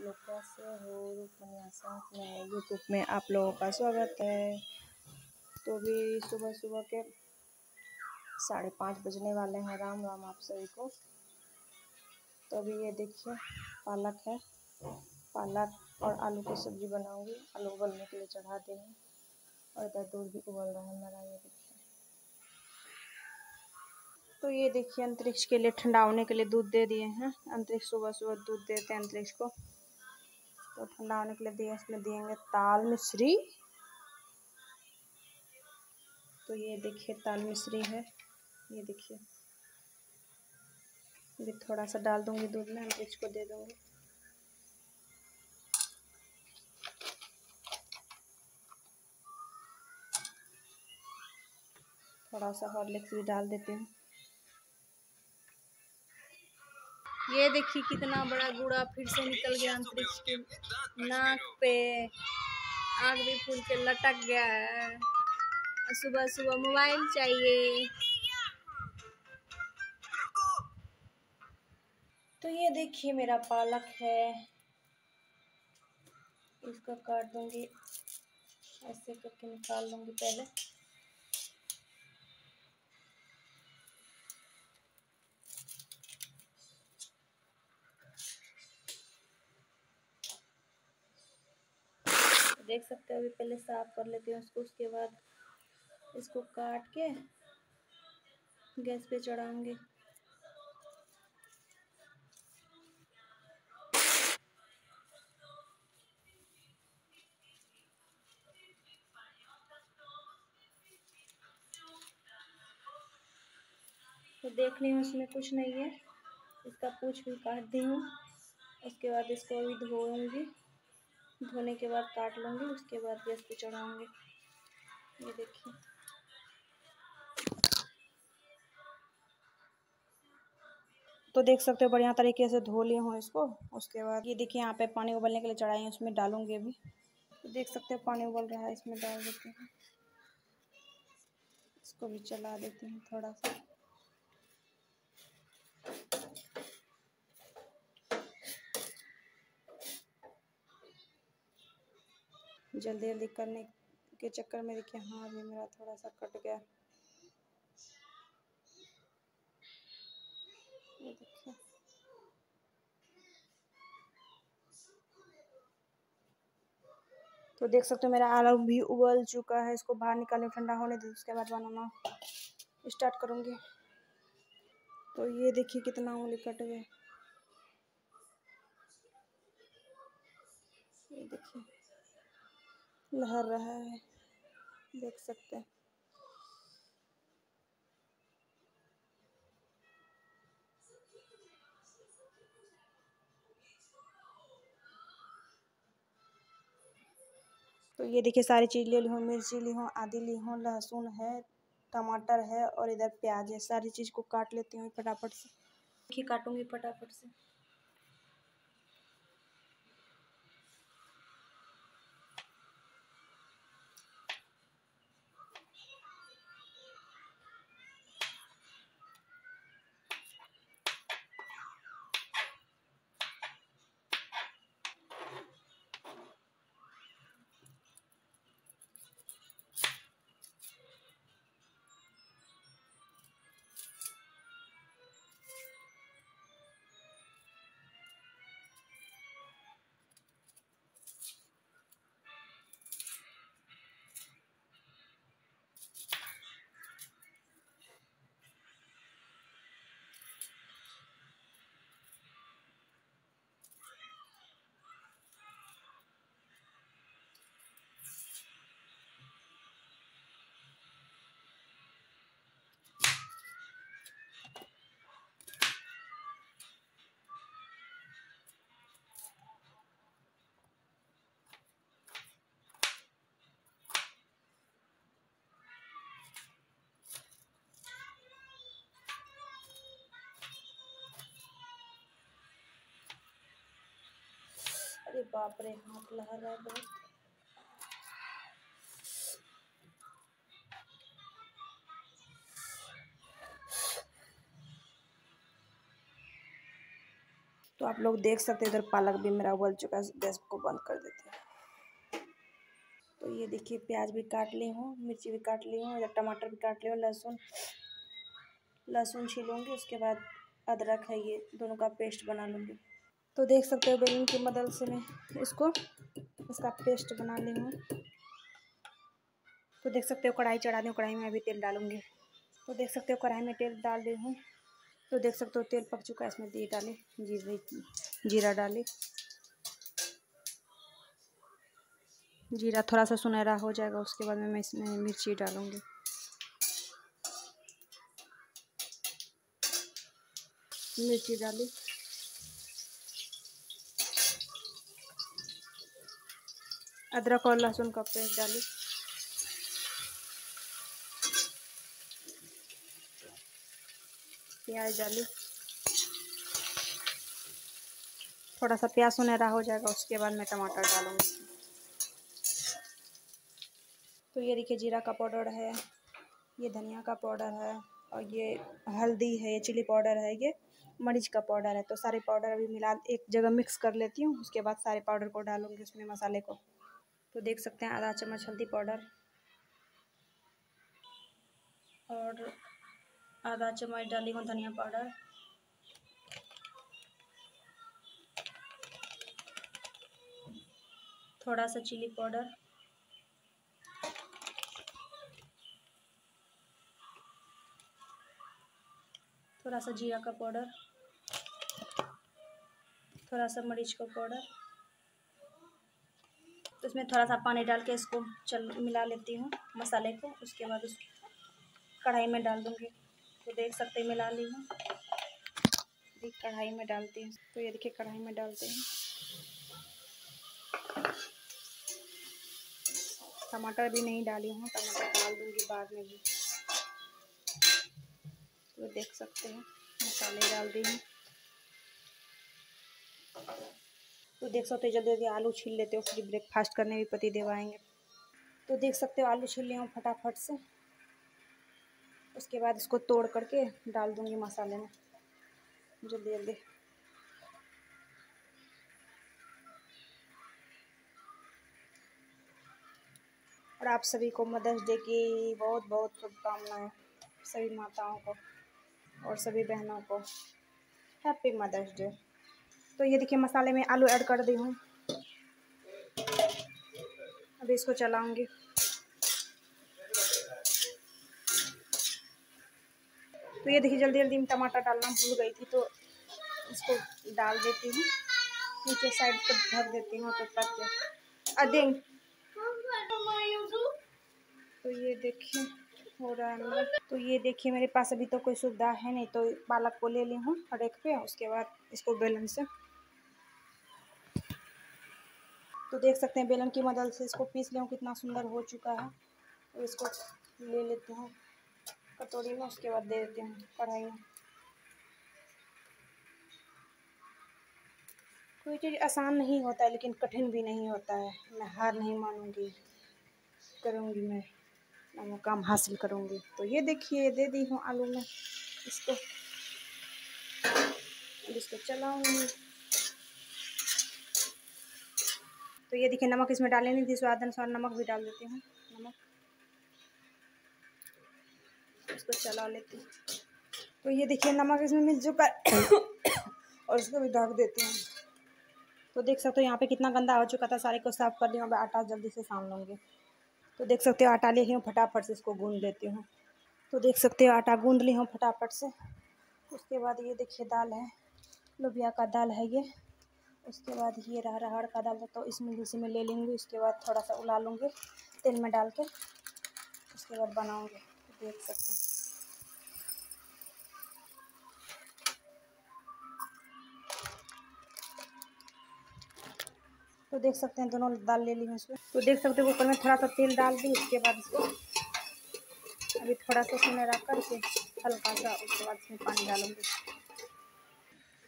लोग कैसे हो यूट्यूब में आप लोगों का स्वागत है। तो भी सुबह सुबह के साढ़े पाँच बजने वाले हैं। राम राम आप सभी को। तो अभी ये देखिए, पालक है। पालक और आलू की सब्ज़ी बनाऊँगी। आलू उबलने के लिए चढ़ा दी हूँ और इधर दूध भी उबल रहा है मेरा, ये देखिए। तो ये देखिए, अंतरिक्ष के लिए ठंडा होने के लिए दूध दे दिए हैं। अंतरिक्ष सुबह सुबह दूध देते हैं अंतरिक्ष को। तो ठंडा होने के लिए दिए इसमें दिएँगे ताल मिश्री। तो ये देखिए ताल मिश्री है, ये देखिए। ये थोड़ा सा डाल दूँगी दूध में अंतरिक्ष को दे दूँगी। थोड़ा सा हॉर्लिक्स भी डाल देती हूँ। ये देखिए कितना बड़ा गुड़ा फिर से निकल गया अंतरिक्ष नाक पे। आग भी फूल के लटक गया है। सुबह सुबह मोबाइल चाहिए। तो ये देखिए मेरा पालक है। इसको काट दूँगी। ऐसे करके निकाल लूँगी पहले। देख सकते हो, अभी पहले साफ़ कर लेती हूँ उसको, उसके बाद इसको काट के गैस पे चढ़ाऊँगी। तो देख ली हूँ उसमें कुछ नहीं है। इसका पूछ भी काट दी हूँ, उसके बाद इसको अभी धोऊँगी। धोने के बाद काट लूँगी, उसके बाद गैस पे चढ़ाऊँगी। ये देखिए। तो देख सकते हो बढ़िया तरीके से धो लिए हूँ इसको। उसके बाद ये देखिए, यहाँ पे पानी उबलने के लिए चढ़ाई है, उसमें डालूँगी अभी। तो देख सकते हो पानी उबल रहा है, इसमें डाल देते हैं। इसको भी चला देते हैं थोड़ा सा। जल्दी जल्दी करने के चक्कर में देखिए हाँ अभी मेरा थोड़ा सा कट गया। तो देख सकते हो, मेरा आलू भी उबल चुका है। इसको बाहर निकालने ठंडा होने दे, उसके बाद बनाना स्टार्ट करूँगी। तो ये देखिए कितना उंगली कट गया। ये देखिए। लहर रहा है। देख सकते हैं। तो ये देखिए, सारी चीज़ ले ली हूँ, मिर्ची ली हूँ आदि ली हूँ, लहसुन है, टमाटर है और इधर प्याज है। सारी चीज़ को काट लेती हूँ फटाफट से। देखिए, काटूँगी फटाफट से। अरे बाप रे, हाथ लहर रहा है बहुत। तो आप लोग देख सकते हैं, इधर पालक भी मेरा उबल चुका है, गैस को बंद कर देते हैं। तो ये देखिए, प्याज भी काट ली हूँ, मिर्ची भी काट ली हूँ, इधर टमाटर भी काट ली हूँ, लहसुन लहसुन छीलूँगी, उसके बाद अदरक है ये, दोनों का पेस्ट बना लूँगी। तो देख सकते हो बेलन की मदद से मैं इसको, इसका पेस्ट बना ली हूँ। तो देख सकते हो कढ़ाई चढ़ा दी, कढ़ाई में अभी तेल डालूँगी। तो देख सकते हो कढ़ाई में तेल डाल दी हूँ। तो देख सकते हो तेल पक चुका है, इसमें दी डाली, जीरा जीरा डाली। जीरा थोड़ा सा सुनहरा हो जाएगा, उसके बाद में मैं इसमें मिर्ची डालूँगी। मिर्ची डाली। अदरक और लहसुन का पेस्ट डाली। प्याज डाली। थोड़ा सा प्याज सुनहरा हो जाएगा, उसके बाद मैं टमाटर डालूँगी। तो ये देखिए, जीरा का पाउडर है, ये धनिया का पाउडर है, और ये हल्दी है, ये चिली पाउडर है, ये मरीच का पाउडर है। तो सारे पाउडर अभी मिला, एक जगह मिक्स कर लेती हूँ, उसके बाद सारे पाउडर को डालूँगी उसमें मसाले को। तो देख सकते हैं आधा चम्मच हल्दी पाउडर और आधा चम्मच डाली हूँ धनिया पाउडर। थोड़ा सा चिली पाउडर। थोड़ा सा जीरा का पाउडर। थोड़ा सा मरीच का पाउडर। तो इसमें थोड़ा सा पानी डाल के इसको चल मिला लेती हूँ मसाले को। उसके बाद उस कढ़ाई में डाल दूँगी। तो देख सकते मिला ली हूँ। कढ़ाई में डालती हूँ। तो ये देखिए, कढ़ाई में डालते हैं। टमाटर भी नहीं डाली हूँ, टमाटर डाल दूँगी बाद में भी। तो देख सकते हैं, मसाले डाल दी हूँ। तो देख सकते हो, जल्दी जल्दी आलू छील लेते हो, फिर ब्रेकफास्ट करने भी पति देव आएँगे। तो देख सकते हो, आलू छील लिया हूँ फटाफट से। उसके बाद इसको तोड़ करके डाल दूँगी मसाले में। जल्दी जल्दी। और आप सभी को मदर्स डे की बहुत बहुत शुभकामनाएँ, सभी माताओं को और सभी बहनों को। हैप्पी मदर्स डे तो ये देखिए मसाले में आलू ऐड कर दी हूँ। अभी इसको चलाऊँगी। तो ये देखिए जल्दी जल्दी में टमाटर डालना भूल गई थी तो इसको डाल देती हूँ। नीचे साइड पर ढक देती हूँ तो तक अदिंग तो ये देखिए हो रहा है तो ये देखिए मेरे पास अभी तो कोई सुविधा है नहीं तो पालक को ले ली हूँ हरेक पे उसके बाद इसको बेलन से तो देख सकते हैं बेलन की मदद से इसको पीस लें कितना सुंदर हो चुका है। इसको ले लेते हैं, कटोरी में, उसके बाद दे देते हैं कढ़ाई में। कोई चीज़ आसान नहीं होता है, लेकिन कठिन भी नहीं होता है। मैं हार नहीं मानूँगी, करूँगी मैं मैं काम हासिल करूँगी। तो ये देखिए, दे दी हूँ आलू में इसको। इसको चलाऊँगी। तो ये देखिए, नमक इसमें डाले नहीं थी स्वाद अनुसार नमक भी डाल देती हूँ। नमक। इसको चला लेती हूँ। तो ये देखिए, नमक इसमें मिल चुका और इसको भी ढक देती हूँ। तो देख सकते हो, यहाँ पे कितना गंदा हो चुका था, सारे को साफ़ कर लिया आटा जल्दी से साम लूँगी। तो देख सकते हो, आटा ले हूँ, फटाफट से इसको गूंद लेती हूँ। तो देख सकते हो, आटा गूंद ली हूँ फटाफट से। उसके बाद ये देखिए, दाल है, लोबिया का दाल है ये। उसके बाद ये रहा रहाड़ का दाल तो इसमें इसी में ले लूँगी, उसके बाद थोड़ा सा उला लूँगी, तेल में डाल के, उसके बाद बनाऊँगी तो देख सकते हैं। तो देख सकते हैं, दोनों दाल ले ली मैं इसमें। तो देख सकते हैं, ऊपर में थोड़ा सा तेल डाल दी, उसके बाद इसको अभी थोड़ा सा उसमें रख करके हल्का सा उसके बाद इसमें पानी डालूँगी।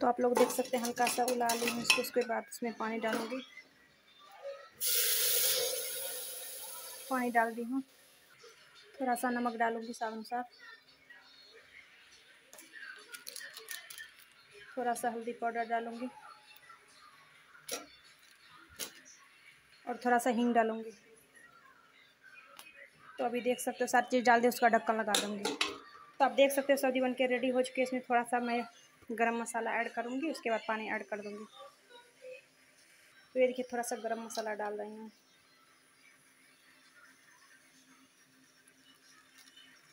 तो आप लोग देख सकते हैं हल्का सा उला ली हूँ उसको उसके बाद इसमें पानी डालूँगी। पानी डाल दी हूँ। थोड़ा सा नमक डालूँगी स्वाद अनुसार थोड़ा सा हल्दी पाउडर डालूँगी। और थोड़ा सा हींग डालूँगी। तो अभी देख सकते हो, सारी चीज़ डाल दी, उसका ढक्कन लगा दूँगी। तो आप देख सकते हो सब्ज़ी बनके रेडी हो चुकी है। इसमें थोड़ा सा मैं गरम मसाला ऐड करूँगी, उसके बाद पानी ऐड कर दूँगी। तो ये देखिए, थोड़ा सा गरम मसाला डाल रही हूँ।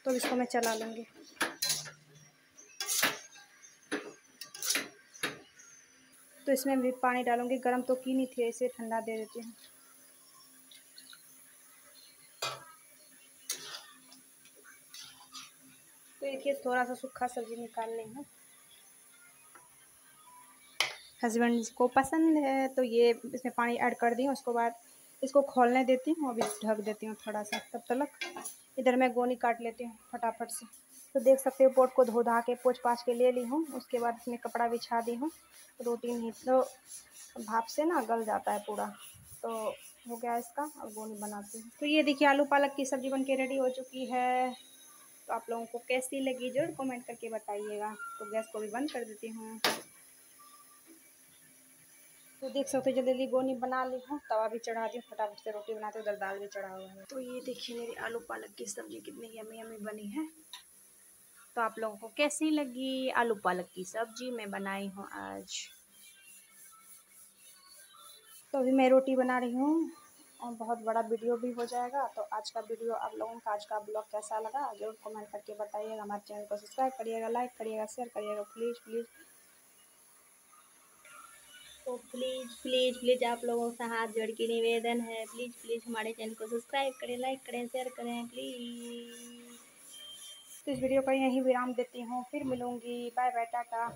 तो इसको मैं चला लूँगी। तो इसमें भी पानी डालूँगी, गर्म तो की नहीं थी इसे ठंडा दे देती हूँ। तो देखिए, थोड़ा सा सूखा सब्ज़ी निकाल लें हूँ। हस्बैंड को पसंद है तो ये इसमें पानी ऐड कर दी हूँ उसके बाद इसको खोलने देती हूँ, अभी ढक देती हूँ थोड़ा सा तब तक इधर मैं गोनी काट लेती हूँ फटाफट से। तो देख सकते हो पोट को धो धा के पोछ पाछ के ले ली हूँ, उसके बाद इसमें कपड़ा बिछा दी हूँ, रोटी नहीं तो भाप से ना गल जाता है पूरा। तो हो गया इसका और गोनी बनाती हूँ। तो ये देखिए आलू पालक की सब्ज़ी बन के रेडी हो चुकी है। तो आप लोगों को कैसी लगी ज़रूर कमेंट करके बताइएगा। तो गैस को भी बंद कर देती हूँ। तो देख सकते हो जल्दी जल्दी गोनी बना ली हूँ तवा भी चढ़ा दी फटाफट से रोटी बनाते उधर दाल भी चढ़ा हुआ है। तो ये देखिए मेरी आलू पालक की सब्ज़ी कितनी यमी यमी बनी है। तो आप लोगों को कैसी लगी आलू पालक की सब्ज़ी? मैं बनाई हूँ आज। तो अभी मैं रोटी बना रही हूँ और बहुत बड़ा वीडियो भी हो जाएगा। तो आज का वीडियो आप लोगों का आज का ब्लॉग कैसा लगा? ज़रूर कमेंट करके बताइएगा। हमारे चैनल को सब्सक्राइब करिएगा लाइक करिएगा शेयर करिएगा। प्लीज़ प्लीज़ तो प्लीज़ प्लीज़ प्लीज़ आप लोगों से हाथ जोड़ के निवेदन है। प्लीज़ प्लीज़ हमारे चैनल को सब्सक्राइब करें लाइक करें शेयर करें प्लीज़ तो इस वीडियो पर यहीं विराम देती हूँ। फिर मिलूँगी। Bye bye Tata